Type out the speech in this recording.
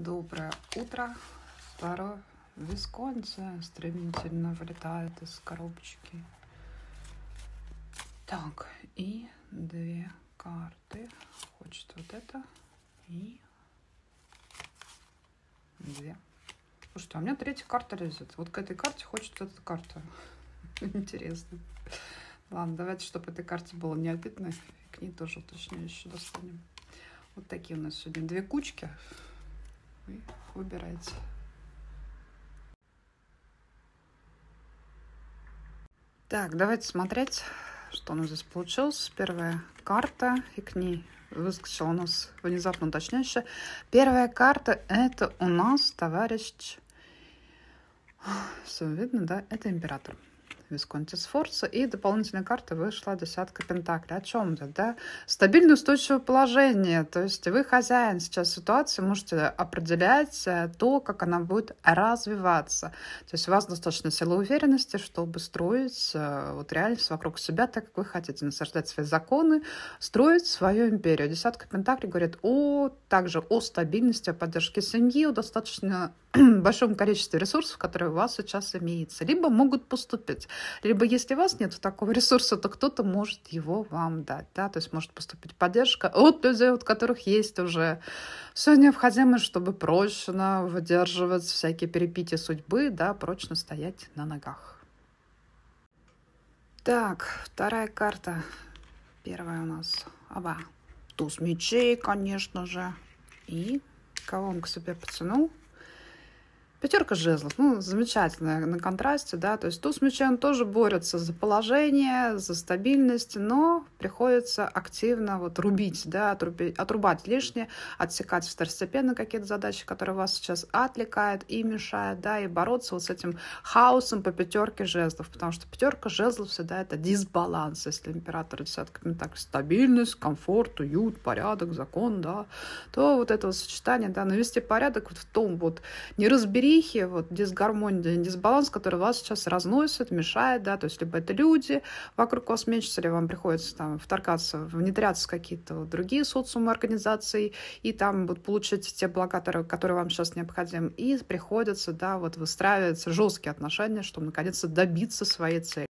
Доброе утро. Второй Висконси стремительно вылетает из коробочки. Так, и две карты. Хочет вот это и две. Слушайте, а у меня третья карта лезет. Вот к этой карте хочет эта карта. Интересно. Ладно, давайте, чтобы этой карте было не обидно. К ней тоже уточняюще достанем. Вот такие у нас сегодня две кучки. Вы выбирайте. Так, давайте смотреть, что у нас здесь получилось. Первая карта, и к ней выскочила у нас внезапно уточняющая. Первая карта это у нас товарищ... Все видно, да? Это император. Висконти Сфорца. И дополнительная карта вышла десятка пентаклей. О чем это, да? Стабильное устойчивое положение. То есть вы хозяин сейчас ситуации, можете определять э, то, как она будет развиваться. То есть у вас достаточно силы уверенности, чтобы строить э, вот реальность вокруг себя так, как вы хотите. Насаждать свои законы, строить свою империю. Десятка пентаклей говорит о, также о стабильности, о поддержке семьи, о достаточно большом количестве ресурсов, которые у вас сейчас имеются. Либо могут поступить. Либо если у вас нет такого ресурса, то кто-то может его вам дать. Да? То есть может поступить поддержка от людей, у которых есть уже все необходимое, чтобы прочно выдерживать всякие перепития судьбы, да, прочно стоять на ногах. Так, вторая карта. Первая у нас. Оба. Туз мечей, конечно же. И кого он к себе потянул? Пятерка жезлов, ну, замечательная на контрасте, да, то есть туз мечей он тоже борется за положение, за стабильность, но приходится активно вот рубить, да, отрубить, отрубать лишнее, отсекать второстепенно какие-то задачи, которые вас сейчас отвлекают и мешают, да, и бороться вот с этим хаосом по пятерке жезлов, потому что пятерка жезлов всегда это дисбаланс, если император десятка так стабильность, комфорт, уют, порядок, закон, да, то вот это вот сочетание, да, навести порядок вот в том вот не разбери неразберихи, вот дисгармония, дисбаланс, который вас сейчас разносит, мешает, да, то есть либо это люди вокруг вас мечутся, или вам приходится там вторгаться, внедряться в какие-то вот другие социумы организации, и там вот получить те блага, которые вам сейчас необходимы, и приходится, да, вот выстраивать жесткие отношения, чтобы наконец-то добиться своей цели.